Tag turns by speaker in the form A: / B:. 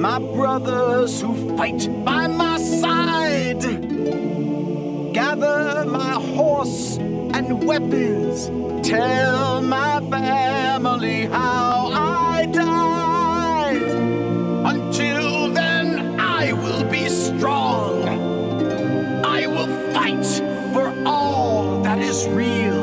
A: My brothers who fight by my side. Gather my horse and weapons. Tell my family how I died. Until then, I will be strong. I will fight for all that is real.